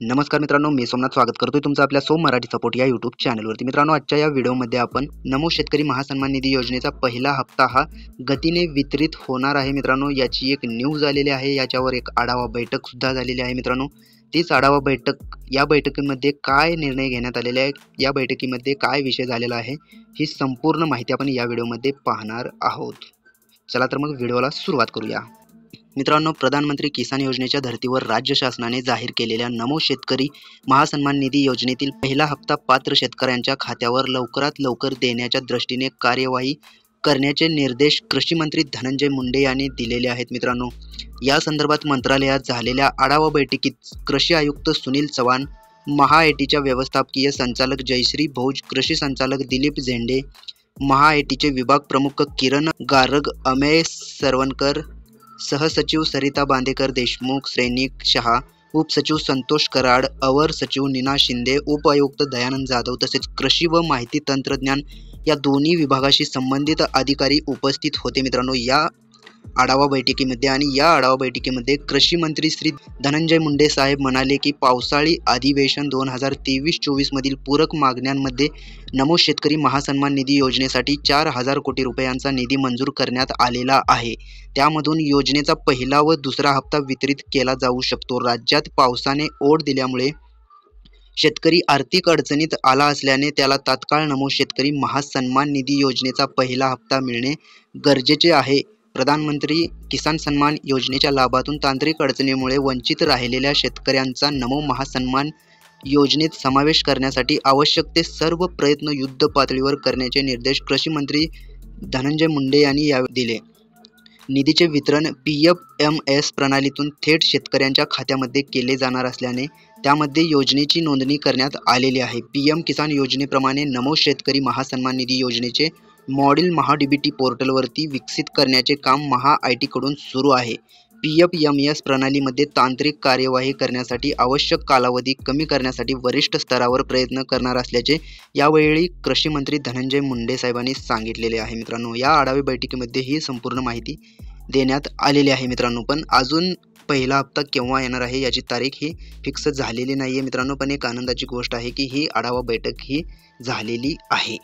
नमस्कार मित्रांनो मी सोमनाथ स्वागत करतोय तुमचं आपल्या सोम मराठी सपोर्ट या यूट्यूब चॅनलवरती मित्रांनो आजच्या या व्हिडिओमध्ये आपण नमो शेतकरी महासन्मान निधी योजनेचा पहिला हप्ता हा गतीने वितरित होणार आहे मित्रांनो. याची एक न्यूज आलेली आहे याच्यावर एक आढावा बैठक सुद्धा झालेली आहे मित्रांनो. तीच आढावा बैठक या बैठकीमध्ये काय निर्णय घेण्यात आलेले आहे या बैठकीमध्ये काय विषय झालेला आहे ही संपूर्ण माहिती आपण या व्हिडिओमध्ये पाहणार आहोत. चला तर मग व्हिडिओला सुरुवात करूया. मित्रांनो प्रधानमंत्री किसान योजनेच्या धर्तीवर राज्य शासनाने जाहीर केलेल्या नमो शेतकरी महासन्मान निधी योजनेतील पहिला हप्ता पात्र शेतकऱ्यांच्या खात्यावर लवकरात लवकर देण्याच्या दृष्टीने कार्यवाही करण्याचे निर्देश कृषी मंत्री धनंजय मुंडे यांनी दिलेले आहेत मित्रांनो. या संदर्भात मंत्रालयात झालेल्या आढावा बैठकीत कृषी आयुक्त सुनील चव्हाण महा टीच्या व्यवस्थापकीय संचालक जयश्री भोज कृषी संचालक दिलीप झेंडे महा टीचे विभाग प्रमुख किरण गारग अमेय सरवणकर सहसचिव सरिता बांदेकर देशमुख सैनिक शहा उपसचिव संतोष कराड अवर सचिव नीना शिंदे उपआयुक्त दयानंद जाधव तसेच कृषी व माहिती तंत्रज्ञान या दोन्ही विभागाशी संबंधित अधिकारी उपस्थित होते मित्रांनो. या आढावा बैठकीमध्ये आणि या आढावा बैठकीमध्ये कृषी मंत्री श्री धनंजय मुंडे साहेब म्हणाले की पावसाळी अधिवेशन दोन हजार तेवीस चोवीसमधील पूरक मागण्यांमध्ये नमो शेतकरी महासन्मान निधी योजनेसाठी चार हजार कोटी रुपयांचा निधी मंजूर करण्यात आलेला आहे. त्यामधून योजनेचा पहिला व दुसरा हप्ता वितरित केला जाऊ शकतो. राज्यात पावसाने ओढ दिल्यामुळे शेतकरी आर्थिक अडचणीत आला असल्याने त्याला तात्काळ नमो शेतकरी महासन्मान निधी योजनेचा पहिला हप्ता मिळणे गरजेचे आहे. प्रधानमंत्री किसान सन्मान योजनेच्या लाभातून तांत्रिक अडचणीमुळे वंचित राहिलेल्या शेतकऱ्यांचा नमो महासन्मान योजनेत समावेश करण्यासाठी आवश्यक ते सर्व प्रयत्न युद्ध पातळीवर करण्याचे निर्देश कृषी मंत्री धनंजय मुंडे यांनी यावेळी दिले. निधीचे वितरण पी एफ एम एस प्रणालीतून थेट शेतकऱ्यांच्या खात्यामध्ये केले जाणार असल्याने त्यामध्ये योजनेची नोंदणी करण्यात आलेली आहे. पी एम किसान योजनेप्रमाणे नमो शेतकरी महासन्मान निधी योजनेचे model Maha D B T पोर्टलवरती विकसित करण्याचे काम महा आय टीकडून सुरू आहे. पी एफ एम एस प्रणालीमध्ये तांत्रिक कार्यवाही करण्यासाठी आवश्यक कालावधी कमी करण्यासाठी वरिष्ठ स्तरावर प्रयत्न करणार असल्याचे यावेळी कृषी मंत्री धनंजय मुंडे साहेबांनी सांगितलेले आहे. मित्रांनो या आढावी बैठकीमध्ये ही संपूर्ण माहिती देण्यात आलेली आहे मित्रांनो पण अजून पहिला हप्ता केव्हा येणार आहे याची तारीख ही फिक्स झालेली नाही आहे मित्रांनो पण एक आनंदाची गोष्ट आहे की ही आढावा बैठक ही झालेली आहे.